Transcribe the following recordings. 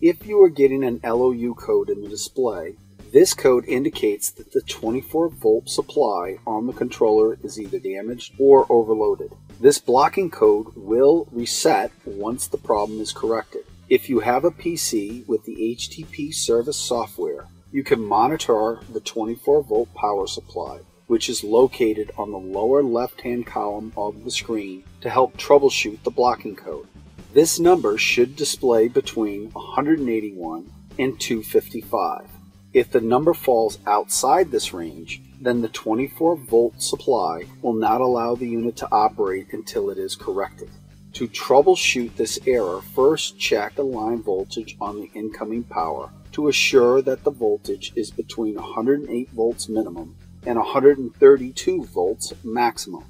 If you are getting an LOU code in the display, this code indicates that the 24 volt supply on the controller is either damaged or overloaded. This blocking code will reset once the problem is corrected. If you have a PC with the HTP service software, you can monitor the 24 volt power supply, which is located on the lower left hand column of the screen to help troubleshoot the blocking code. This number should display between 181 and 255. If the number falls outside this range, then the 24 volt supply will not allow the unit to operate until it is corrected. To troubleshoot this error, first check the line voltage on the incoming power to assure that the voltage is between 108 volts minimum and 132 volts maximum.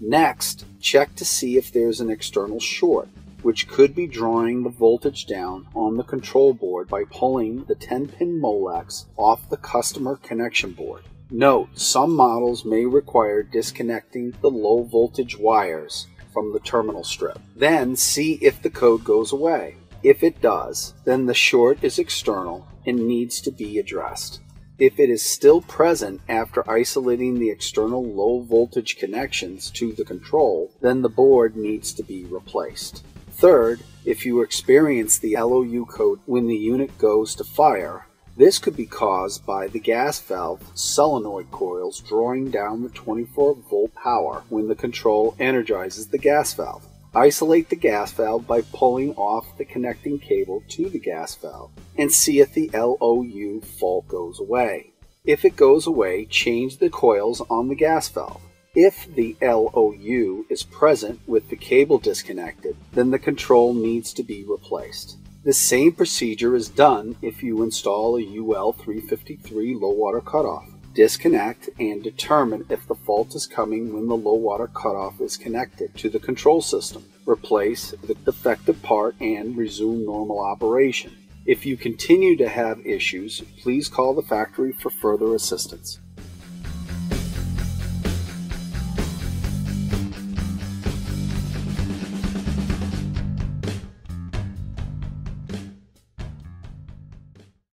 Next, check to see if there's an external short which could be drawing the voltage down on the control board by pulling the 10-pin Molex off the customer connection board. Note, some models may require disconnecting the low voltage wires from the terminal strip. Then see if the code goes away. If it does, then the short is external and needs to be addressed. If it is still present after isolating the external low voltage connections to the control, then the board needs to be replaced. Third, if you experience the LOU code when the unit goes to fire, this could be caused by the gas valve solenoid coils drawing down the 24 volt power when the control energizes the gas valve. Isolate the gas valve by pulling off the connecting cable to the gas valve and see if the LOU fault goes away. If it goes away, change the coils on the gas valve. If the LOU is present with the cable disconnected, then the control needs to be replaced. The same procedure is done if you install a UL353 low water cutoff. Disconnect and determine if the fault is coming when the low water cutoff is connected to the control system. Replace the defective part and resume normal operation. If you continue to have issues, please call the factory for further assistance.